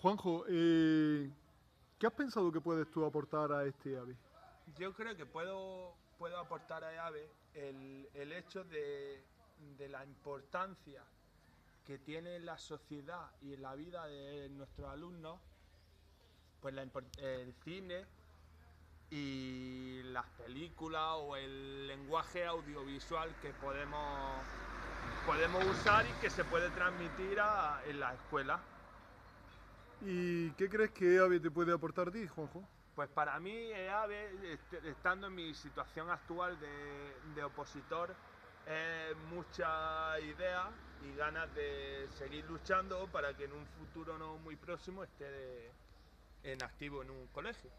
Juanjo, eh, ¿qué has pensado que puedes tú aportar a este AVE? Yo creo que puedo, puedo aportar a AVE el, el hecho de, de la importancia que tiene en la sociedad y en la vida de nuestros alumnos, pues la el cine y las películas o el lenguaje audiovisual que podemos, podemos usar y que se puede transmitir en la escuela. ¿Y qué crees que AVE te puede aportar a ti, Juanjo? Pues para mí, EAVE, est- estando en mi situación actual de, de opositor, es mucha idea y ganas de seguir luchando para que en un futuro no muy próximo esté en activo en un colegio.